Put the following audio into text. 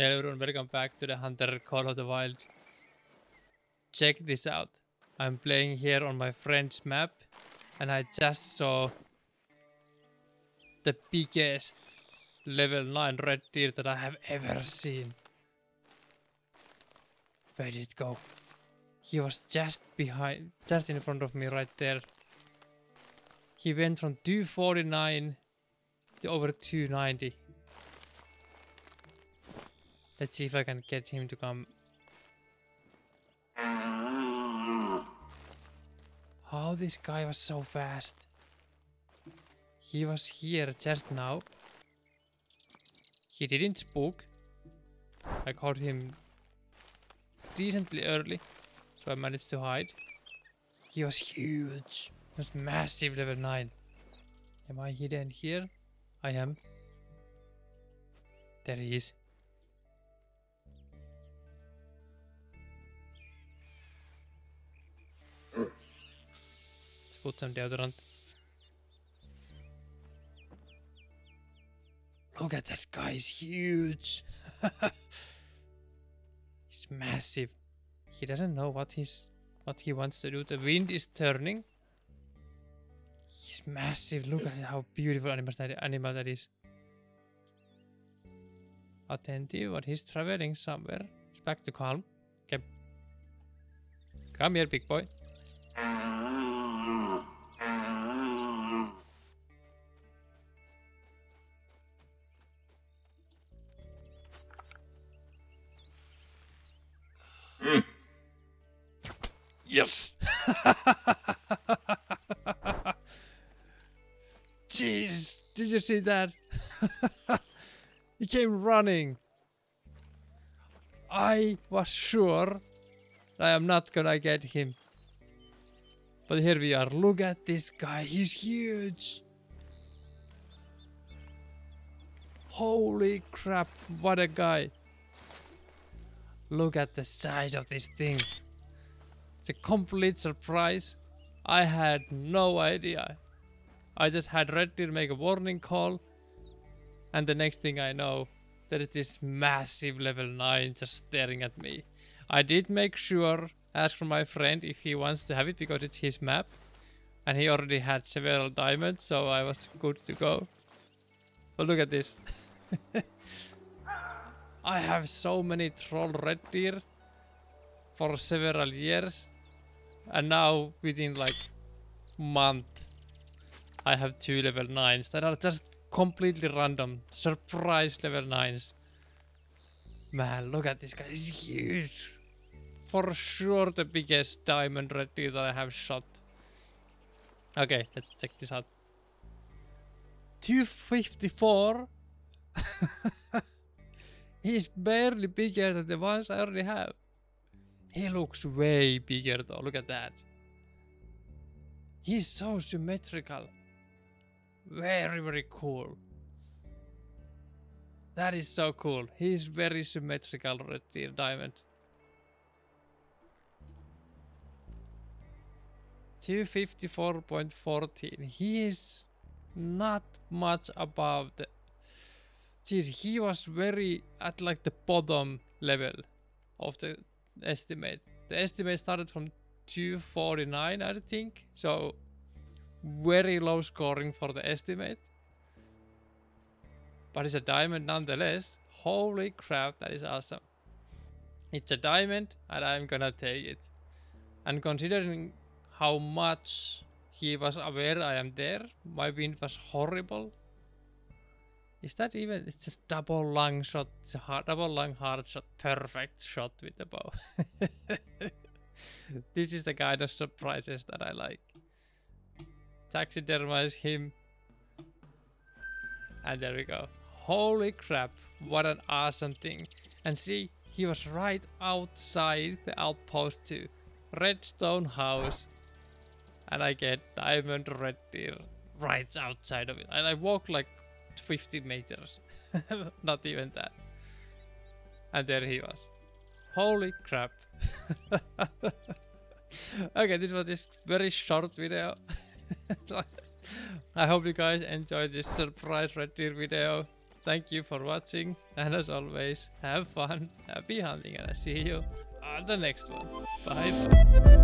Hello everyone, welcome back to the Hunter Call of the Wild. Check this out. I'm playing here on my friend's map and I just saw the biggest level 9 red deer that I have ever seen. Where did it go? He was just behind, just in front of me right there. He went from 249 to over 290. Let's see if I can get him to come. How this guy was so fast. He was here just now. He didn't spook. I caught him decently early, so I managed to hide. He was huge. He was massive level 9. Am I hidden here? I am. There he is. Put some deodorant. Look at that guy, he's huge. he's massive. He doesn't know what he's what he wants to do. The wind is turning. He's massive. Look at how beautiful animal that, animal that is. Attentive, but he's traveling somewhere. He's back to calm. Okay. Come here, big boy. Yes. Jeez, did you see that? he came running. I was sure I am not gonna get him. But here we are. Look at this guy. He's huge. Holy crap. What a guy. Look at the size of this thing. A complete surprise. I had no idea. I just had Red Deer make a warning call. And the next thing I know, there is this massive level 9 just staring at me. I did make sure, ask for my friend if he wants to have it because it's his map. And he already had several diamonds, so I was good to go. But look at this. I have so many troll red deer for several years. And now within like month I have two level 9s that are just completely random. Surprise level 9s. Man, look at this guy. He's huge. For sure the biggest diamond deer that I have shot. Okay, let's check this out. 254? He's barely bigger than the ones I already have. He looks way bigger though, look at that. He's so symmetrical. Very, very cool. That is so cool. He's very symmetrical, Red Deer Diamond. 254.14. He is not much above the... Geez, he was very at like the bottom level of the estimate. The estimate started from 249, I think. So very low scoring for the estimate. But it's a diamond nonetheless. Holy crap, that is awesome. It's a diamond and I'm gonna take it. And considering how much he was aware I am there, my wind was horrible. Is that even, it's a double lung shot, it's a hard, double lung hard shot, perfect shot with the bow. this is the kind of surprises that I like taxidermize him. And there we go. Holy crap, what an awesome thing. And see, he was right outside the outpost too. Redstone house. And I get diamond red deer right outside of it. And I walk like 50 meters. Not even that. And there he was. Holy crap. okay, this was this very short video. I hope you guys enjoyed this surprise red deer video Thank you for watching, and as always, have fun, happy hunting, and I see you on the next one. Bye.